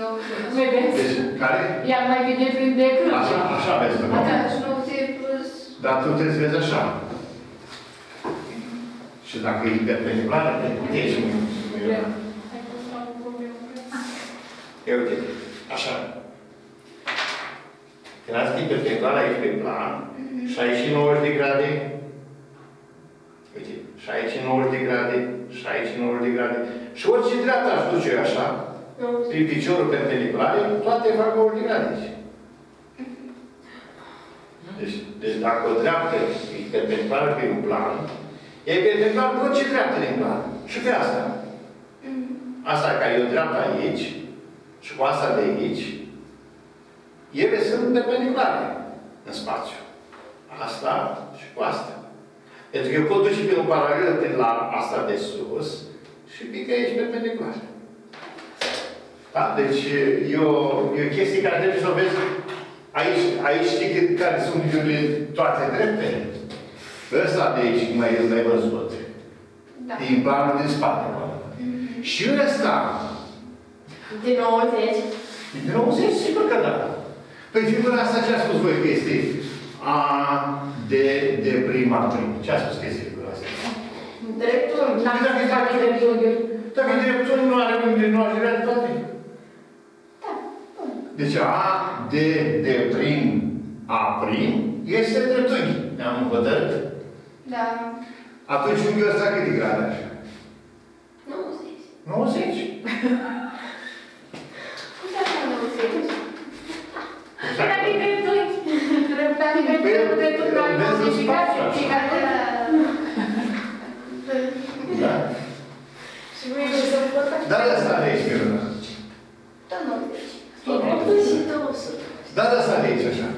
90. Vedeți? Deci, care? Ea mai vede prin decât. Așa, așa vezi tu. nu? Atunci 90 plus... Dar tu trebuie să vezi așa. Și dacă e perpendiculară, te puteți. E uite, așa. Când ați scris perpendiculară aici pe plan, și aici 90 de grade, uite, și aici 90 de grade, și aici 90 de grade, și orice dreapta aș duce eu așa, prin piciorul perpendicular, toate fac 90 de grade aici. Deci, deci dacă o dreaptă e perpendiculară pe un plan, e perpendiculară pe orice dreaptă din plan. Și pe asta. Asta care e o dreaptă aici, și cu asta de aici, ele sunt perpendiculare în spațiu. Asta și cu asta. Pentru că eu pot duce pe un paralel prin la asta de sus și pică aici perpendicular. Da? Deci e o, e o chestie care trebuie să o vezi Aici, aici știi că, care sunt viurile toate drepte? Ăsta de aici, cum ai, l-ai văzut. Da. Din planul din spate. Și ăsta, De 90. e de 90, sigur că da. Păi figura asta ce a spus voi că este A de, de prima prim. Ce a spus că este figura asta? Dreptul, n-am Dacă e face dreptunghiuri. Dacă dreptul nu are unghiuri, nu are realitate. Da. bun. Deci A de, de prim A prim este dreptunghi. Ne-am hotărât. Da. Atunci unghiul ăsta cât de grade așa? 90. 90. Cum se așa 90? Păi dacă e dreptunghi, dacă e Păi, dreptunghi, dreptunghi, la vezi în 90 de grade, spațiu, fiecare Da. Da? Și voi nu se pot Dar ăsta de aici, Miruna. Tot 90. Tot Dreptul și 200. Dar ăsta de aici, așa.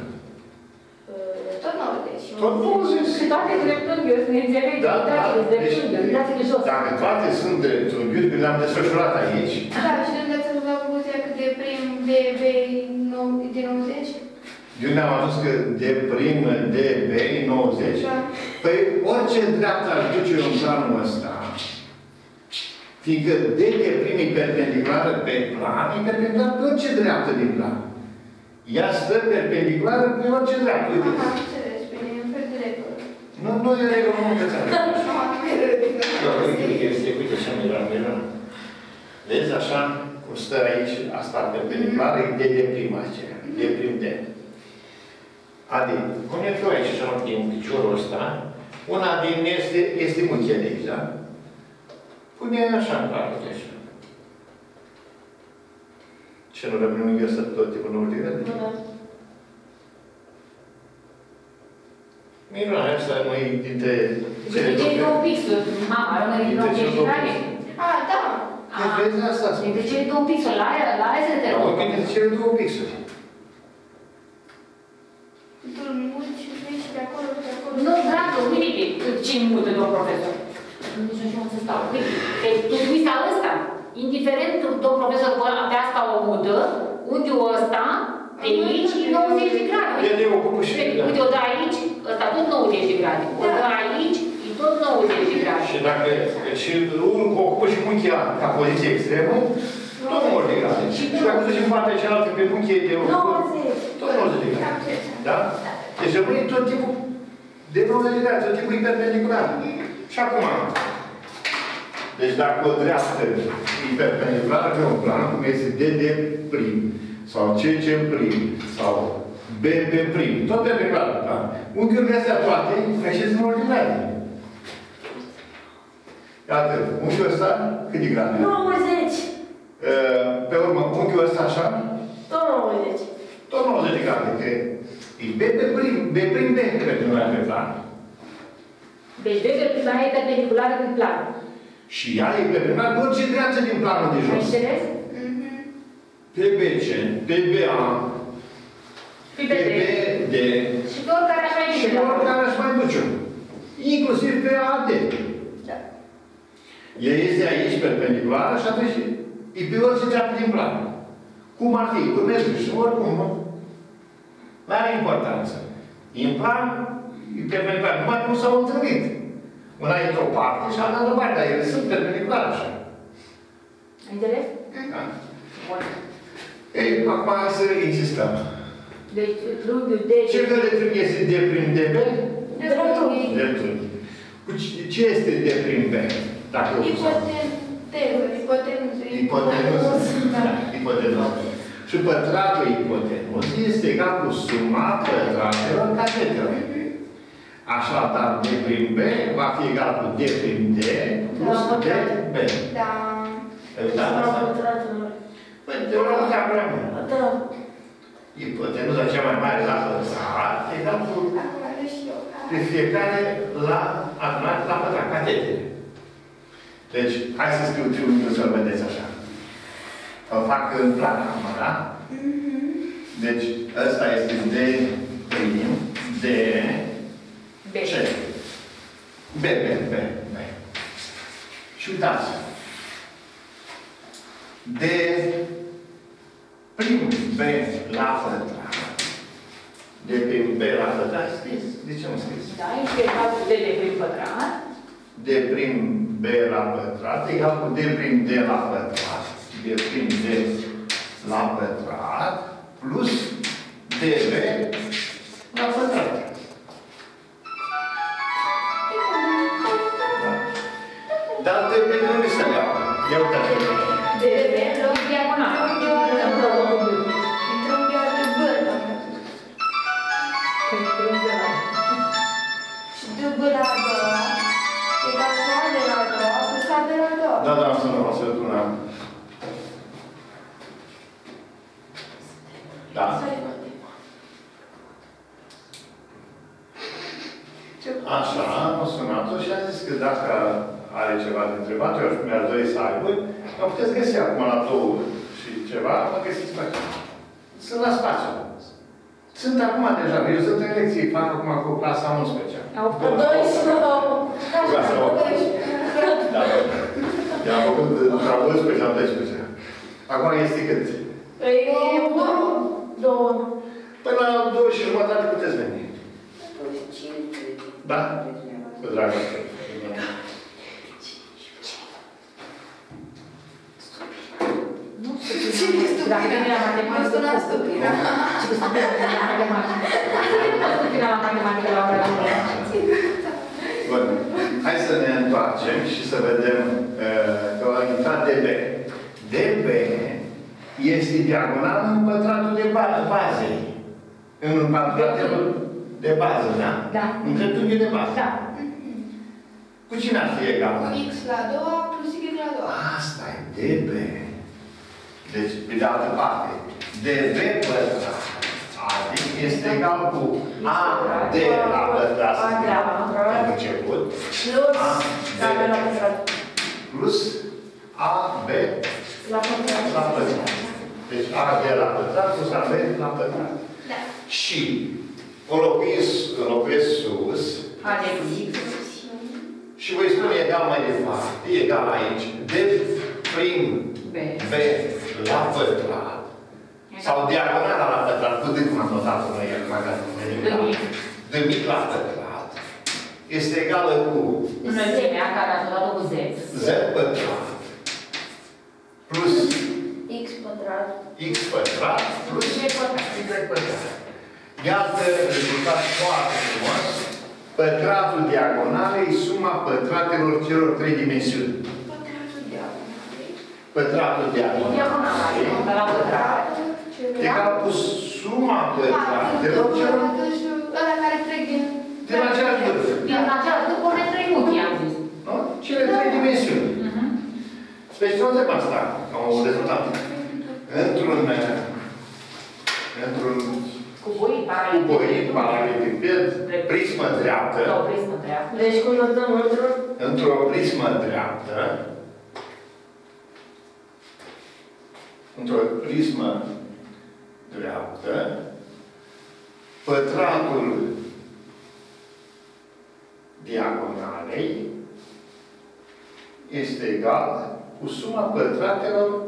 Tot 90. Tot 90. Și toate dreptunghiuri, să ne înțelegem, Da, da. toate Deci, dreptunghiuri, dați-le jos. dacă toate sunt dreptunghiuri, când le-am desfășurat aici, Da, și de unde ați avut la concluzia că de prim B, B nou- de 90? de unde am adus că de prim, de B, 90, Da. Păi orice dreaptă aș duce eu în planul ăsta, fiindcă D de prim e perpendiculară pe plan, e perpendiculară pe orice dreaptă din plan. Ea stă perpendiculară pe orice dreaptă. Uite. Aha, înțeles. Bine, e un fel de regulă. Nu, nu e regulă, nu învățare. Aha, nu e regulă. Da, uite, uite, uite, uite ce mi era, mi Vezi așa cum stă aici, asta perpendiculară, e D de prim aceea. D prim D. Adică, cum e tu aici așa din piciorul ăsta, una din este, este muchia de aici, da? Pune așa în parte, așa. Ce nu rămâne unghiul ăsta tot timpul în ultimul de Da. Miruna, asta nu e dintre cele De ce două. două pixuri? Mama, rămâne din Dintre nou cele de două care? A, da. Deci vezi asta? De ce două pixuri? La aia, la aia să te Dar rog. voi dintre cele două pixuri. Tu mulți și vezi și de acolo, de acolo. Nu, dragă, uite, ce mută, domn profesor. Nici nu știu unde să stau. Uite, pe turmisa ăsta, indiferent, domn profesor, că pe asta o mută, unghiul ăsta, de aici, e 90 de grade. El ne ocupă și... Uite, uite, o dă aici, ăsta tot 90 de grade. O dă aici, e tot 90 de grade. Și dacă și unul ocupă și munchia ca poziție extremă, tot 90 de grade. Și dacă duci în partea cealaltă pe munchie de ocupă, 90. tot 90 de grade. Am înțeles. Da? Deci rămâne tot timpul de 90 de grade, tot timpul e perpendicular. Și acum, deci dacă o dreaptă e perpendiculară pe un plan, cum este DD prim, sau CC prim, sau BB prim, tot perpendicular pe plan, unghiurile astea toate ieșesc în ordinare. Iată, unghiul ăsta, cât de grade? 90. Pe urmă, unghiul ăsta așa, Tot 90. tot 90 de grade, că e B pe prim, B prim B perpendicular pe plan. Deci vezi că prima e perpendiculară cu plan. Și ea e perpendicular pe orice dreaptă din planul de Ai jos. înțeles? Mhm. Pe BC, pe BA, Pe pe BD. BD Și pe oricare așa mai și pe bine. oricare aș mai duce Inclusiv pe AD. Da. Ea este aici perpendiculară și atunci e pe orice dreaptă din plan. Cum ar fi? Cum merge și oricum, nu? Nu are importanță. În plan, e perpendicular. Numai cum s-au întâlnit. Una e într-o parte și alta într-o parte, dar ele sunt perpendiculare așa. Ai înțeles? Da? Bun. Ei, acum hai să insistăm. Deci, triunghiul de... Ce fel de triunghi este D prim DB? Dreptunghi. Dreptunghi. Cu ce- Ce este D prim B? Dacă eu pus acolo? Ipotenuză, ipotenuză. Ipotenuză. Da. Ipotenuză. Și pătratul ipotenuzei este egal cu suma pătratelor catetelor. Așadar, D prim B va fi egal cu D prim D plus D B. Da. Da, asta. Păi, de ori am prea mult. Da. Ipotenuza cea mai mare la pătrat egal cu Acum are și eu. pe fiecare la adunat la pătrat, catetele. Deci, hai să scriu triunghiul să-l vedeți așa. Îl fac în plan acum, da? Deci, ăsta este D prim, D, B. ce? B, B, B, B. Și uitați. D prim B la pătrat. D prim B la pătrat, scris? De ce am scris? Da, este egal cu D de prim pătrat. D prim B la pătrat egal cu D prim D la pătrat. D prim D la pătrat plus DB Sunt acum deja, eu sunt în lecție, fac acum cu clasa 11. Au Două. Clasa 8. Da. Eu am făcut la 11 sau 12. Acum este cât? Două. Până la 2 și jumătate puteți veni. Da? Cu dragoste. Nu știu. Dacă vine la matematică. Mă suna stupidă. Ce cu stupidă la matematică? Stupidă la matematică la ora de Bun. Hai să ne întoarcem și să vedem uh, că a intrat DB. DB este diagonal în pătratul de ba- bazei. În pătratul de bază, da? Da. În dreptunghi de bază. Da. Cu cine ar fi egal? Cu X la a doua plus Y la a doua. Asta e DB. Deci, pe de altă parte, DB pătrat adică este egal cu AD la pătrat, să spunem, pentru început, Plus. Da, Da, la pătrat. plus AB La pătrat. la pătrat. Deci AD la pătrat plus AB la pătrat. Da. Și înlocuiesc, înlocuiesc sus A de X. și voi spune egal mai departe, egal aici, D prim B. B la pătrat. Sau diagonala la pătrat, cu D cum am notat noi acum, ca să venim la D mic. D mic la pătrat. Este egală cu Înălțimea care a dat cu Z. Z pătrat plus X pătrat. X pătrat plus Y pătrat. Y pătrat. Iată rezultat foarte frumos. Pătratul diagonalei suma pătratelor celor trei dimensiuni. Pătratul diagonalei. Pătratul diagonal Diagonala, de la pătrat. egal cu suma pătratelor celor Ăla care trec din... de la același vârf. Din acela, după ne trei muchii, am zis. Nu? Cele trei dimensiuni. Mhm. Deci nu trebuie asta ca un rezultat. Într-un într-un Cu boi, paralel. cuboid paraleliped, prismă dreaptă, Da, o prismă dreaptă. Deci cum notăm într-un? într-o prismă dreaptă, într-o prismă dreaptă, pătratul diagonalei este egal cu suma pătratelor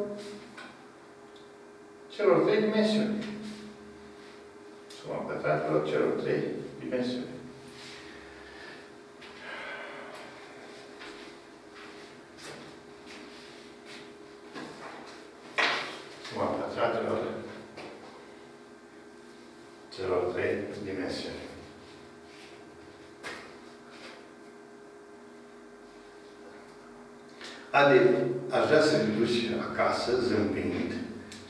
celor trei dimensiuni. Suma pătratelor celor trei dimensiuni. Suma pătratelor realizatorul celor trei dimensiuni. Adi, aș vrea să te duci acasă, zâmbind,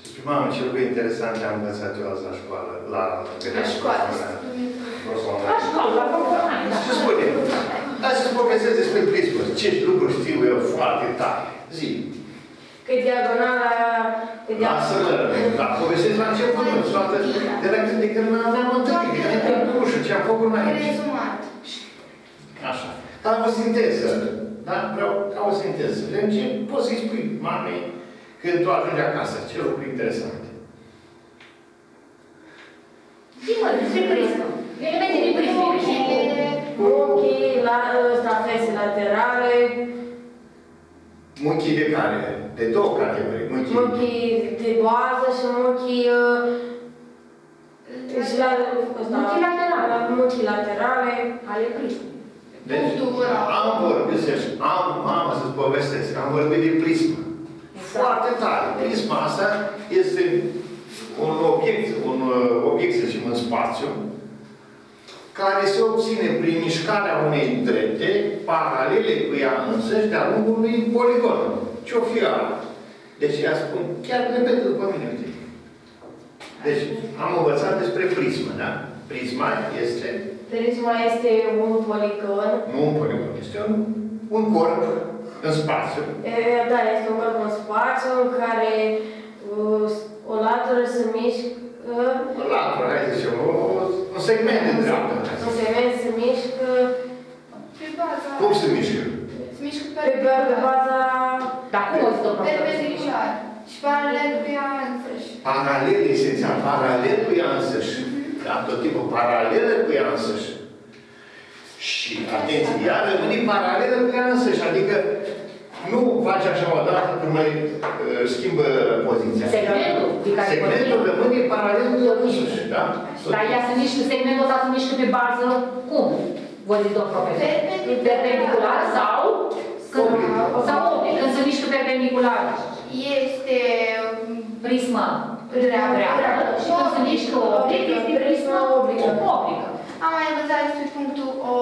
și spui, mamă, ce lucru interesant am învățat eu azi la școală, la... La școală. La școală, la programare, da. Ce spune? Hai să-ți povestesc despre prismă. Ce lucruri știu eu foarte tare. Zi. Că diagonala... Că Lasă-mă, da, povestesc la început, nu, toată, de la când de când ne-am întâlnit, de când ne-am ușă, ce am făcut mai aici. Rezumat. Așa. Dar o sinteză. Da? Vreau ca o sinteză. De ce poți să-i spui mamei când tu ajungi acasă. Ce lucru interesant. Zi-mă, despre prismă. Elemente din prismă. Ochii, la ăsta, fese laterale, Munchii de care? De două categorii. Munchii. ochii de bază și ochii... Și la ăsta, Muchii laterale. la muchii laterale. Ale prismei. Deci, Punctul ăla. am vorbit, să am, mamă, să-ți povestesc, am vorbit de prismă. Foarte tare. Prisma asta este un obiect, un uh, obiect, să zicem, în spațiu, care se obține prin mișcarea unei drepte paralele cu ea însăși de-a lungul unui poligon. Ce-o fi ăla? Deci ea spun, chiar repet după mine, uite. Deci, am învățat despre prismă, da? Prisma este, Prisma este un poligon. nu un poligon, este un, un corp în spațiu, E, Da, este un corp în spațiu în care uh, o latură se mișcă, o latură, hai să zicem, o, un segment de dreapta. hai să un zicem. segment se mișcă Pe baza... Cum se mișcă? Se mișcă pe, pe perpendicular. baza Dar cum o zic, domnul profesor? Perpendicular. Și paralel cu ea însăși. Paralel, esențial, paralel cu ea însăși. Da, tot timpul paralelă cu ea însăși. Și, atenție, ea rămâne paralelă cu ea însăși, adică nu face așa o dată când mai uh, schimbă poziția. Segmentul de care Segmentul vorbim. rămâne paralel cu ea însăși, da? Dar ea se mișcă, segmentul ăsta se mișcă pe bază, cum? Vă zic, domnul profesor. Perpendicular. Perpendicular sau? Când, Oblic. sau oblic, când se mișcă perpendicular. Este... Prisma Dreaptă. dreaptă și când se mișcă oblic, este prisma oblică. oblică. Am mai învățat despre punctul O.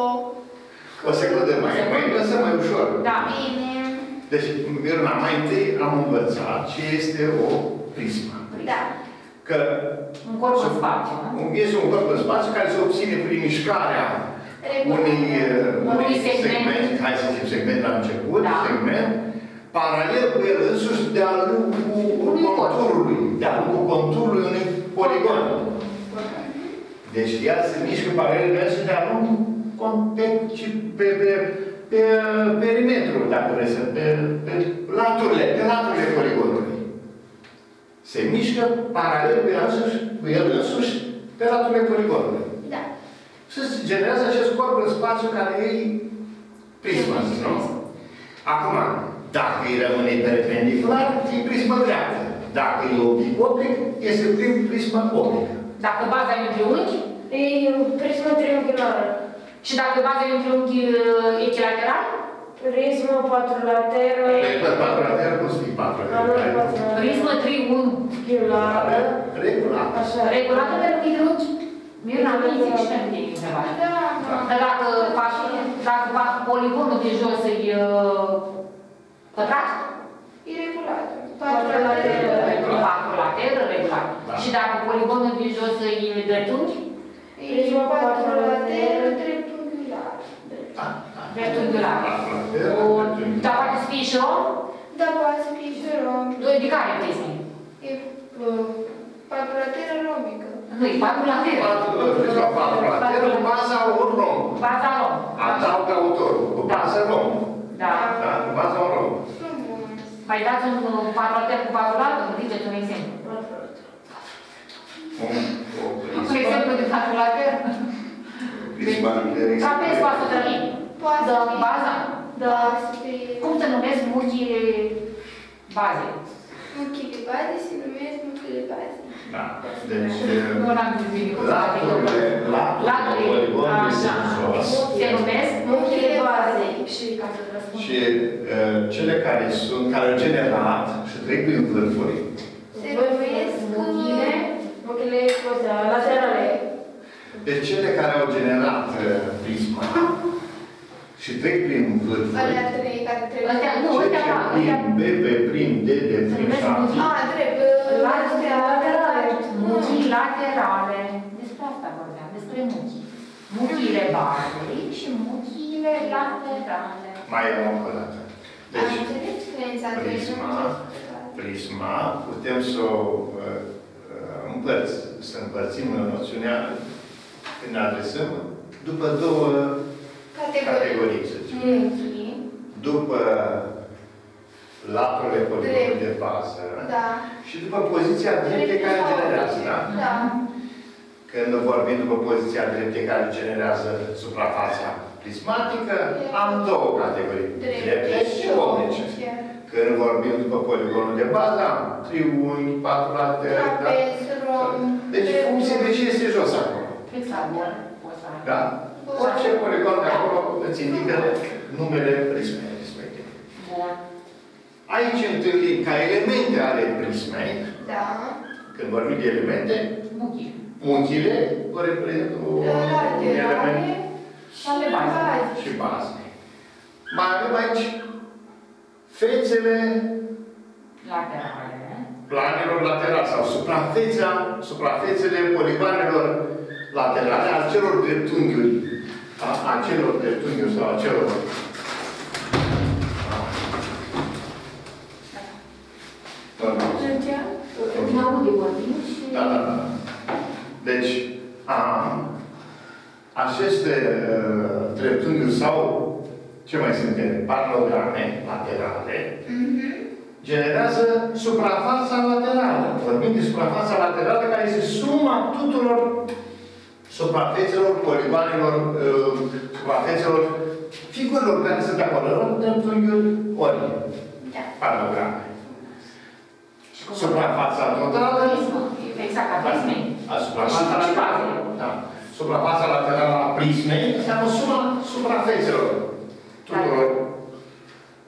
O secundă mai, mai lăsăm mai ușor. Da. Bine. Deci, Miruna, mai întâi am învățat ce este o prismă. Da. Că Un corp în spațiu, nu? este un corp în spațiu care se obține prin mișcarea unui, uh, Unui unui segment. segment, hai să zicem segment la început, Da. segment, paralel cu el însuși de-a lungul Unui corp. conturului, de-a lungul conturului unui poligon. Deci ea se mișcă paralel cu el și de-a lungul con- pe, ci- pe, pe, pe, perimetrul, dacă vreți, să- pe, pe laturile, pe laturile poligonului. Se mișcă paralel cu el însuși, cu el însuși pe laturile poligonului. Da. Și se generează acest corp în spațiu care e prisma, nu? Acum, dacă îi rămâne perpendicular, e prismă dreaptă. Dacă e oblic, oblic, este prin prismă oblică. Dacă baza e un triunghi e prisma triunghiulară. și dacă baza e un triunghi uh, echilateral, Prisma patrulateră. Pe pe patru lateral, cum să fie patru lateral? prismă triunghiulară, Regulat. Așa. regulată pe lunghi triunghi, Mirna, nu zic și pentru tine undeva. Da. Dar dacă faci, dacă faci poligonul de jos e uh, pătrat, Irregular. Quadrilateral. Patru patru lateră, regulat. Da. Și dacă poligonul de jos e dreptunghi, Prisma patrulateră, dreptunghiular. Da, da. dreptunghiular. Patru lateral, Bun. dreptunghiular. Dar poate să fie și rom, Da, poate să fie și rom. de care prisme? E uh, patrulateră romică. Nu, e patru lateră. Patru, prisma patru lateral, cu baza un rom. Baza rom. Adaugă autorul, cu bază rom. Da. Da, cu baza un rom. Frumos. Mai dați un uh, patru later cu patru later, îmi ziceți un exemplu. Un, o Un prismă, exemplu de patru later. prisma de Trapez cu asotării. Poate Da, să fie. baza. Da, să fie. Cum se numesc muchile baze? Muchile baze se numesc muchile baze. Da. Deci, deci uh, adică, laturile, laturile oligoane se numesc muchile baze. Și uh, cele care sunt, care au generat și trec prin vârfuri. Se numesc uh, muchile, muchile laterale. Deci cele care au generat prisma, și trec prin vârfuri, Alea trei care trebuie. Astea, nu, C, astea, C da, prim, astea. B, B prim, D, D prim Trebuie și să A. muncim. A, drept. Laterale, laterale, muchii laterale. Despre asta vorbeam, despre muchii. Muchiile bazei și muchiile laterale. Mai e o dată. Am Deci, înțeles diferența între prisma, nu prisma, putem să o uh, uh, împărți, să împărțim noțiunea când ne adresăm după două categorii. categorii, să zicem. Munchii. După laturile poligonului de bază Da. și după poziția drepte care generează, da? Da. Când vorbim după poziția drepte care generează suprafața prismatică, am două categorii, drepte și omnice. Când vorbim după poligonul de bază, am triunghi, patru lateri, da? Trapez, rom. Deci, funcție de ce este jos acolo. Hexagon, poți să ai. Da? Orice poligon de acolo îți indică numele prismei respective. Bun. Aici întâlnim ca elemente ale prismei, Da. când vorbim de elemente, Muchii. unghiile vă reprezintă un element Laterale și Ale baze. baze. și bază. Mai avem aici fețele Laterale. planelor laterale sau suprafețea, suprafețele poligoanelor laterale a celor dreptunghiuri, a, a celor dreptunghiuri sau a celor Normal. Mergea? Din audio vorbim și... Da, da, da. Deci, a, aceste uh, dreptunghiuri sau, ce mai sunt ele, paralograme laterale, Mhm. generează suprafața laterală. Vorbim de suprafața laterală care este suma tuturor suprafețelor, poligoanelor, uh, suprafețelor, figurilor care sunt acolo, ori dreptunghiuri, ori Da. paralograme. Și cum- Suprafața totală Prismă. Exact, a prismei. A suprafața Și laterală. Da. Suprafața laterală a prismei înseamnă suma suprafețelor tuturor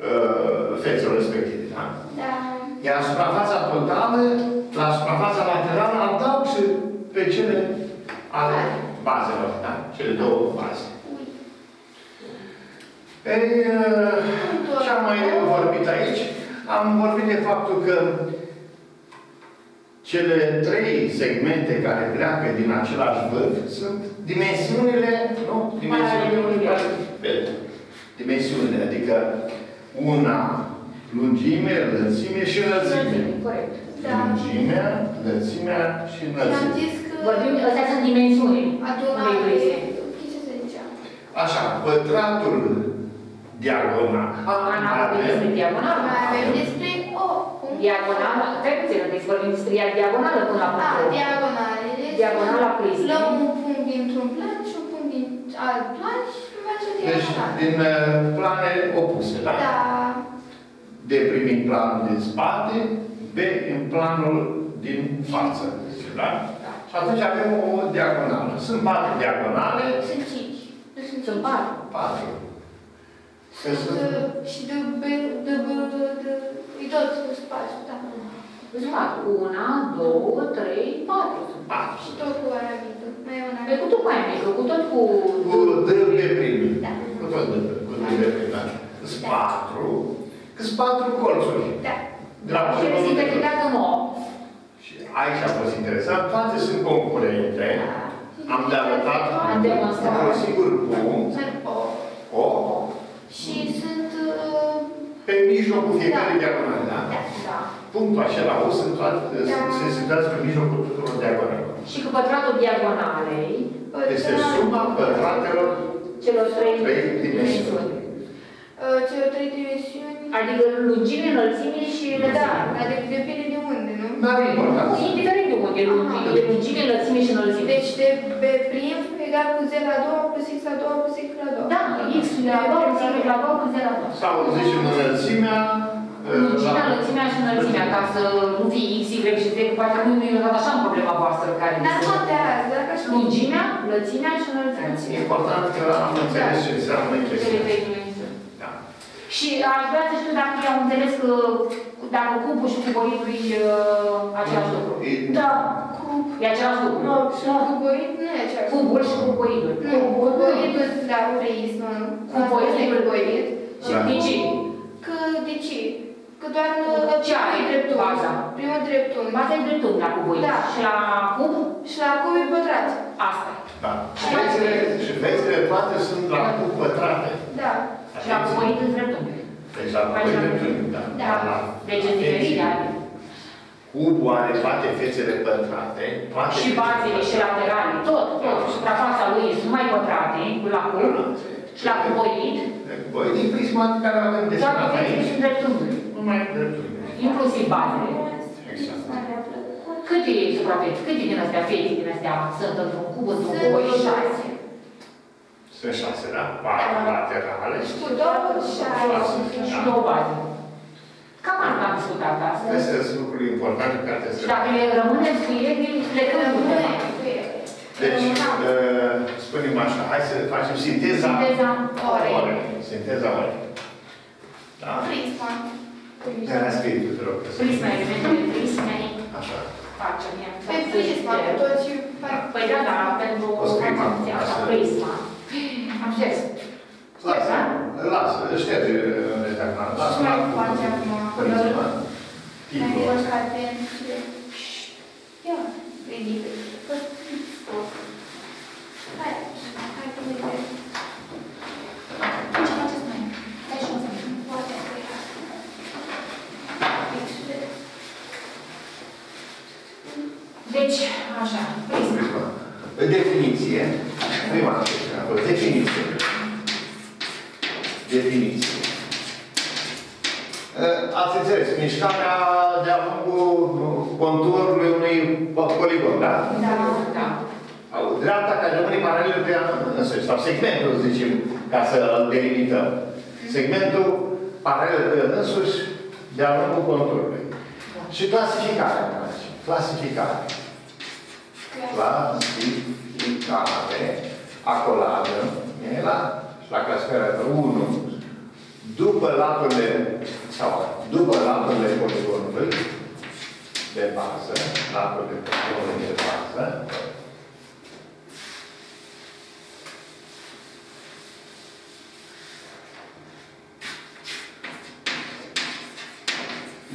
uh, fețelor respective. Da? Da. Iar suprafața totală, la suprafața laterală, adaug și pe cele ale bazelor. Da? Cele două baze. Ui. Ei, uh, ce am mai vorbit aici? Am vorbit de faptul că cele trei segmente care pleacă din același vârf sunt dimensiunile, nu? Dimensiunile care... Bine. Dimensiunile, adică una lungime, lățime și înălțime. Corect. Da. Lungimea, lățimea și Și am înălțimea. Zis că Vorbim, astea sunt dimensiuni. adunare, unei prisme. ce se zicea? Așa, pătratul diagonal. Ana vorbim despre diagonală. Mai avem despre o. cum? Diagonală, trebuie puțin, deci vorbim despre ea diagonală până la A, punctul. diagonalele. Diagonala prismei. Luăm un punct dintr-un plan și un punct din alt plan și facem Deci, diagonală. din uh, plane opuse, da? Da. De primit planul din spate, B în planul din față. Da? Și atunci avem o diagonală. Sunt patru diagonale, Sunt cinci. Nu sunt Sunt cinci. patru. patru. Că Sunt, sunt uh, și de B, de B, de, de, e tot cu spațiu, da. Sunt patru. Una, două, trei, patru. sunt. patru. Și tot cu arabită. Mai e una. Pe cu tot mai mic, cu tot cu... Cu D pe primit. Da. Cu tot D, cu D pe primit. da? Sunt patru. Că sunt patru colțuri. Da. De la Și este interpretat în opt. Și aici a fost interesant. Toate sunt concurente. Am de arătat Am demonstrat. un singur punct. Sunt o. O. Și sunt... uh, Pe mijlocul fiecare Da. diagonale, da? Da. Da. Punctul acela O sunt toate, Da. se situează pe mijlocul tuturor diagonalelor. Și cu pătratul diagonalei, Este pătrat- suma pătratelor celor trei Trei dimensiuni. Dimensiuni. Uh, Cele trei dimensiuni. Adică lungime, înălțime și Da, lățime. dar de- depinde de unde, nu? Nu are Nu, importanță. indiferent de unde, lungime, de lungime, înălțime și înălțime. Deci de B prim egal cu Z la 2 plus X la 2 plus X la 2. Da, X la 2, plus Y la 2, plus Z la 2. Sau zicem înălțimea, Lungimea, la- înălțimea și înălțimea, ca să nu fie X, Y și Z, cu poate nu e dat așa în problema voastră care Dar contează, dacă știți. Lungimea, lățimea și înălțimea. E important că am înțeles ce înseamnă Cele chestiunea. trei dimensiuni. Da. Și aș vrea să știu dacă eu am înțeles că dacă cubul și cuboidul e uh, același lucru. E- Da, cub E același lucru. Nu, nu. Cuboid nu e același. Cubul și cuboidul. Nu, cuboidul la prismă. Cuboidul. cuboid. Și de ce? Că de ce? Că doar Ce are dreptunghi. baza? Primul dreptunghi. Baza e dreptunghi la cuboid. Da. Și la cub, Și la cub e pătrat. asta. Da. Și fețele, și fețele toate sunt la cub pătrate. Da. Și la cuboid în dreptunghi. Deci la cub e dreptunghi, da. Da. La Deci în diferite are. Cubul are toate fețele pătrate, toate Și bazele și laterale, tot, tot. Suprafața lui sunt numai pătrate, la cub, și la cuboid, Băi, din prisma care avem toate desenat fețele aici, sunt dreptunghi. numai dreptunghi. Inclusiv bazele. Exact. Câte suprafețe, câte din astea fețe din astea sunt într-un cub, într-un Sunt cuboid? șase. Sunt șase, da? Patru laterale și Cu două șase. Și două baze. Cam asta am discutat astăzi. Astea sunt lucruri importante care trebuie Și să... dacă le rămânem cu ele, le Rămâne rămânem. cu ele. Deci, uh, spunem așa, hai să facem sinteza Sinteza orei. orei. Sinteza orei. Da? Prisma. Te-a scris, te rog. Prisma, elementele prismei, Așa. facem ea. Pe prisma, cu tot ce fac. Păi da, da, pentru O scriem acum, funcția asta, asta. prisma. Am șters. Lasă, lasă, șterge de acum. Lasă, Și mai face acum. Prisma. Mai Titlul fost ăsta. atent și... Ia, ridică. Hai, hai că ne vedem. Ce faceți mai? Stai și o să Poate că e Excelent. Deci, așa, prisma. Prisma. Definiție. Prima, acolo, definiție. Definiție. Uh, Ați înțeles, mișcarea de-a lungul conturului unui po- poligon, da? Da, da. Au, Dreapta care rămâne paralelă pe ea însăși, sau segmentul, zicem, ca să îl delimităm. Segmentul paralel pe el însuși de-a lungul conturului. Și clasificarea, dragi. Clasificare. Clasificare, acoladă, e la, la de 1, după laturile, sau după laturile poligonului de bază, laturile poligonului de bază,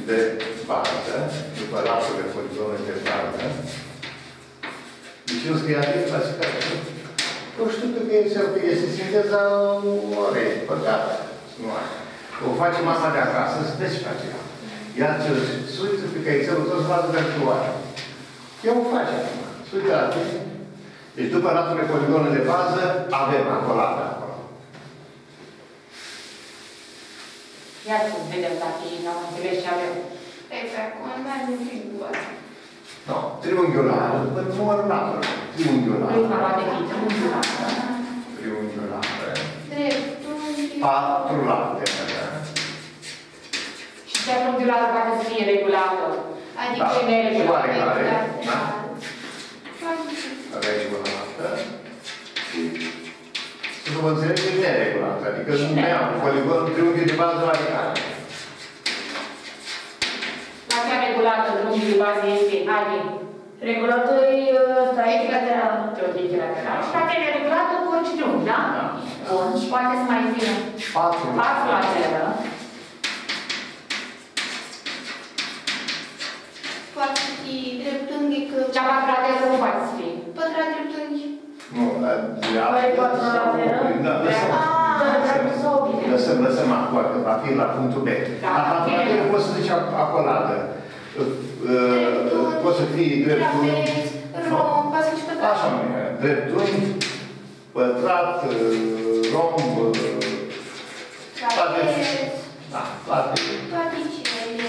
de bază, după laturile poligonului de bază, deci eu scrie clasificare. Eu știu că este, este sinteza orei, păcat, nu are. O facem asta de acasă, să vezi ce face ea. Ia ce suiță pe caițelul tău să vadă de actuare. Ea o face acum. Suiță la tine. Deci după laturile poligonului de bază, avem acolo, acolo. Ia să vedem dacă ei n-au înțeles ce avem. Exact, acum mai avem figură. No, triunghiular, după numărul laturilor. Triunghiular. Prisma poate fi triunghiulară. Triunghiular. Dreptunghi. Patru latere. Și cea triunghiulară poate să fie regulată. Adică Da. Și neregulată. Oarecare, da. Foarte regulată și să vă înțelegeți neregulată. Adică nu mai am poligon triunghi de bază oarecare. La cea regulată, triunghiul de bază este Adi. Regulatul e ăsta, echilateral. Triunghiul lateral. Și la cea neregulată cu orice triunghi, da? Da. Bun. Și poate să mai fie Patru. patru lateră. Poate fi dreptunghi că... Cea patru lateră nu poate să fie. Pătrat dreptunghi. Nu, la dreapta. Păi, patru lateră? Da, lăsăm. Ah, Dar sau bine. Lăsăm, lăsăm acolo, că va fi la punctul B. Da. La patru latere poți să zici acoladă. Uh, Poți să fii dreptul. Trapez, rom, poate fi și pătrat. Așa, mă, dreptunghi, pătrat, uh, romb, uh, Trapez, da, toate. toate cele.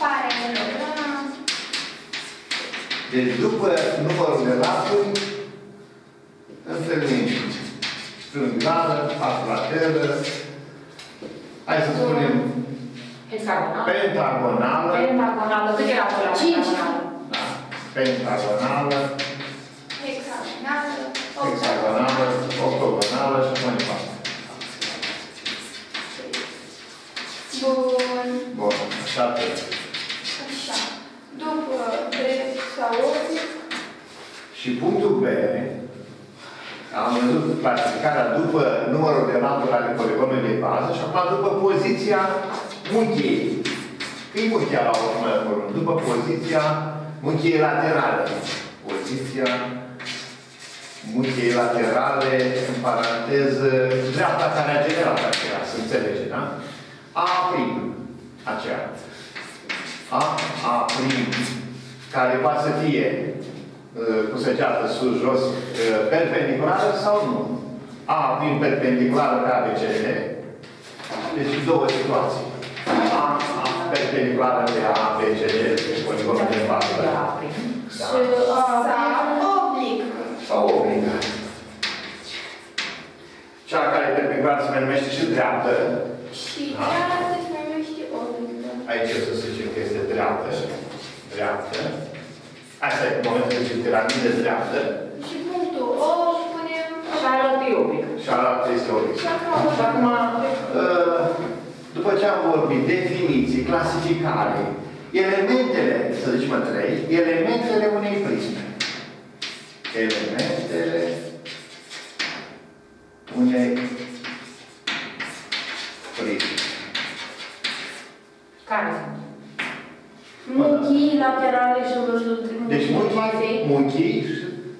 Paralelogrăm. Deci după numărul de laturi, întâlnim strânghială, patlateră, hai să spunem Hexagonal. pentagonală, Pentagonală. Cât era acolo la Cinci. pentagonală? da, pentagonală, Hexagonală. hexagonală, octogonală și așa mai departe. Bun. Bun, așa că Așa. După drept sau ori, Și punctul B, am văzut clasificarea după numărul de laturi ale poligonului de bază și acum după poziția munchiei. Că-i munchia la urmă acolo? După poziția munchiei laterale. Poziția munchiei laterale, în paranteză, dreapta care a generat aceea, să înțelege, da? A prim, aceea. A, A prim, care poate să fie uh, cu săgeată sus, jos, uh, perpendiculară sau nu. A prim perpendiculară pe ABCD, deci două situații. A, A perpendiculară pe ABCD, pe poligonul de bază. Da, prim. Da. Și a, Sau oblic. Sau obliga. Cea care e perpendiculară se mai numește și dreaptă. Și Da. cealaltă se numește oblic. da. Aici o să zicem că este dreaptă. Dreaptă. Asta e momentul de piramidă dreaptă. Și punctul O punem... Și arată eu pic. Și arată este obliga. Și acum Și acum, uh, după ce am vorbit, definiții, clasificare, elementele, să zicem trei, elementele unei prisme. Elementele unei prisme. Care sunt? munchii laterale și vârful Deci munchii, munchii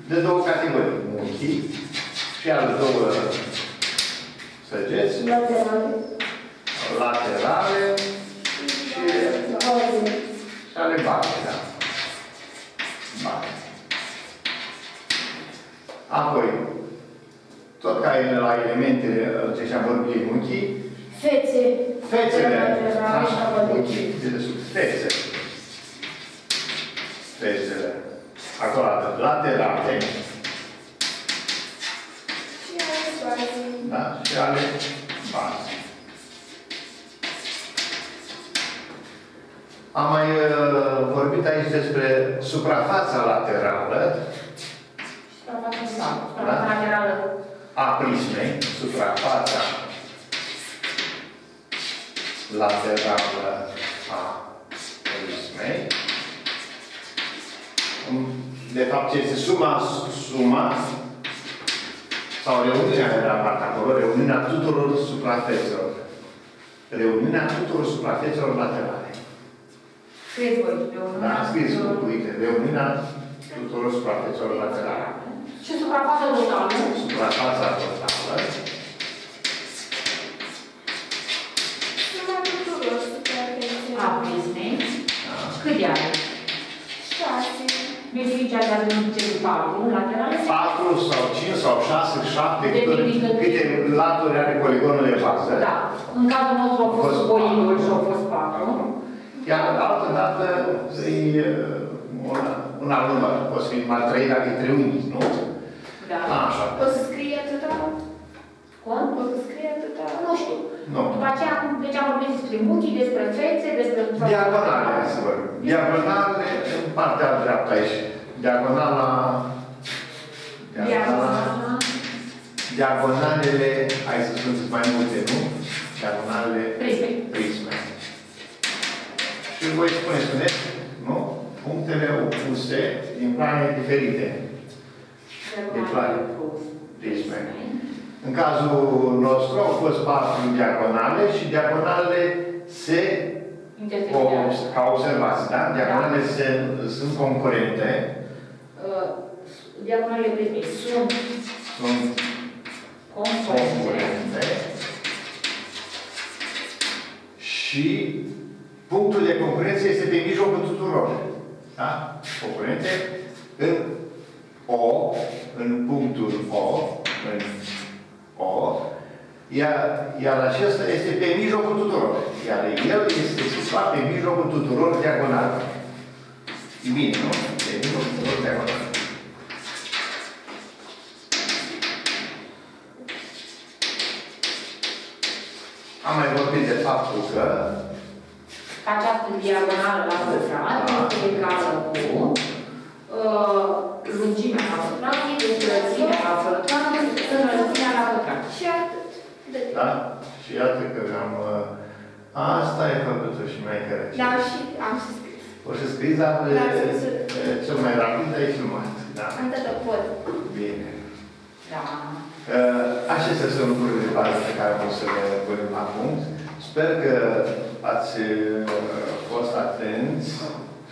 de două categorii. Munchii și ale două săgeți, laterale. Laterale și Și ale baze, da. Baze. Apoi, tot ca ele la elementele ce și-am vorbit din munchii, Fețe. fețele, Laterale și așa, apoi munchii, de desubt, fețe. Fețele. Acolo, laterale, Și ale bazei. da, și ale baze. Am mai uh, vorbit aici despre suprafața laterală Suprafața sau? Suprafața laterală. a prismei, suprafața laterală a prismei. De fapt, este suma, suma sau reuniunea de la partea acolo, reuniunea tuturor suprafețelor. Reuniunea tuturor suprafețelor laterale. Scrieți voi pe un Da, am scris, uite, reuniunea tuturor suprafețelor laterale. Și suprafața totală. Suprafața totală Suma tuturor suprafețelor. A prismei. da, Cât de are? Șase. Beneficia de a duce patru laterale. 4 sau 5 sau 6, 7, Depinde câte, de- câte laturi are poligonul de bază. Da. În cazul nostru au fost boinuri și au fost patru. Iar altă dată e uh, un, un alt număr. Poate fi mai trei dacă e triunghi, nu? Da. Așa. Poți să scrie atâta? Cum? Poți să scrie atâta? Nu știu. Nu. După aceea, acum, deci am vorbit despre munchii, despre fețe, despre... Diagonale, hai să vorbim. Diagonale în partea dreaptă aici. Diagonala... Diagonala... Diagonala. Diagonalele, hai să sunt mai multe, nu? Diagonalele Prisme. prisme. Și voi spune, spuneți, nu? Punctele opuse din plane diferite. Diagonale. Prisme. În cazul nostru au fost patru diagonale și diagonalele se, Intersecționale. ca observați, da? Diagonalele se, sunt concurente, Uh, Diagonalele prismei sunt sunt conforme. concurente și punctul de concurență este pe mijlocul tuturor. Da? Concurente în O, în punctul O, în O, iar, iar acesta este pe mijlocul tuturor. Iar el este situat pe mijlocul tuturor diagonal. E bine, nu? Pe mijlocul tuturor diagonal. Am mai vorbit de faptul că Că această diagonală la pătrat Da. este egală cu uh, lungimea la pătrat, deci lățimea la pătrat, înălțimea la pătrat. Și atât. De Da? Și iată că am... uh, Asta e făcut și mai cărăci. Da, și am și scris. O să scris, dar Da, uh, să- să- uh, ce cel mai rapid ai filmat. Da? Atâta pot. Bine. Da. Uh, Acestea sunt lucrurile de bază pe care o să le punem la punct. Sper că ați uh, fost atenți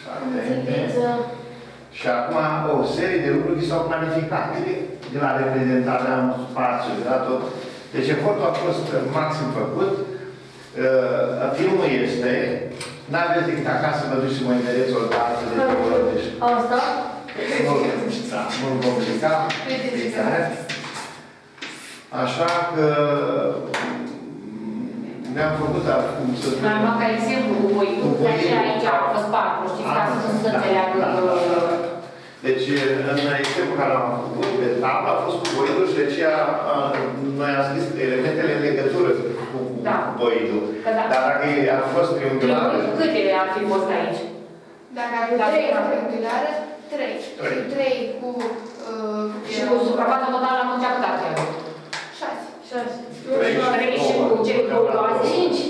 și atente. Și acum o serie de lucruri s-au planificat de la reprezentarea în spațiu, de la tot. Deci efortul a fost maxim făcut. Uh, filmul este, n-aveți decât acasă să vă duceți să mă vedeți o dată de două ori. Deci, Asta? nu, da, nu vom ridica. fiecare. Așa că ne-am făcut acum să Mai spunem. luat ca exemplu cu voi, Cu de aceea voi. aici a fost patru, știți, ca să Ah, nu se da, înțeleagă da, că... da. Deci, în exemplu care am făcut pe tablă a fost cu boidul și de aceea a, noi am scris elementele în legătură cu Da. boidul. Că da. Dar dacă a fost triunghiular, Câte ar fi fost aici? Dacă ar fi Dacă trei era- triunghiulare, trei. Trei. Și trei cu... uh, Și cu suprafața totală am începutat chiar. Șase. Șase. Trei. Trei și cu cei două baze. Cinci.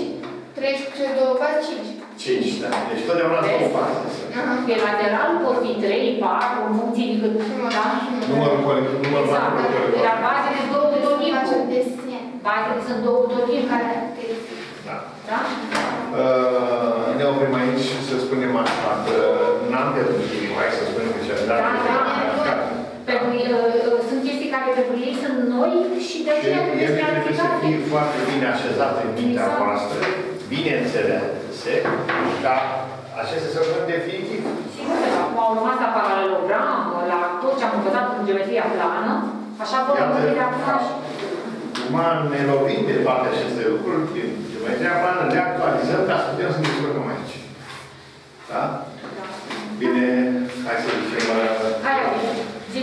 Trei și cu cele două bazi, cinci. 5, da. Deci totdeauna Vezi? două faze. Aha. Pe lateral pot fi trei, patru, în funcție de cât... Da? Numărul colic, numărul Exact. macrocolului. Dar bazele două tot Face timpul. desen. Bazele sunt două tot timpul. Care Da. Da? Uh, ne oprim aici și să spunem așa, că n-am pierdut timp, hai să spunem că ce Da, da. da. Pentru uh, uh, sunt chestii care pentru ei sunt noi și de Și aceea trebuie ele să trebuie să clarificate. fie foarte bine așezate în mintea Exact. voastră, bine înțelese, ca acestea să rămân definitiv. Sigur că acum au rămas la paralelogram, la tot ce am învățat în geometria plană, așa vor Iată. rămâne de acum și... Acum ne lovim de toate aceste lucruri, din geometria plană, le actualizăm ca să putem să ne descurcăm aici. Da? Bine, hai să zicem... uh, Hai, zi.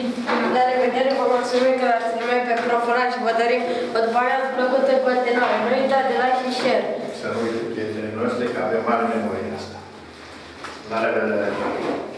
La revedere, vă mulțumim că l-ați trimis pe microfonat și vă dorim o după amiază plăcută în continuare. Nu uitați de like și share. Să nu uite prietenii noștri că avem mare memorie asta. La revedere!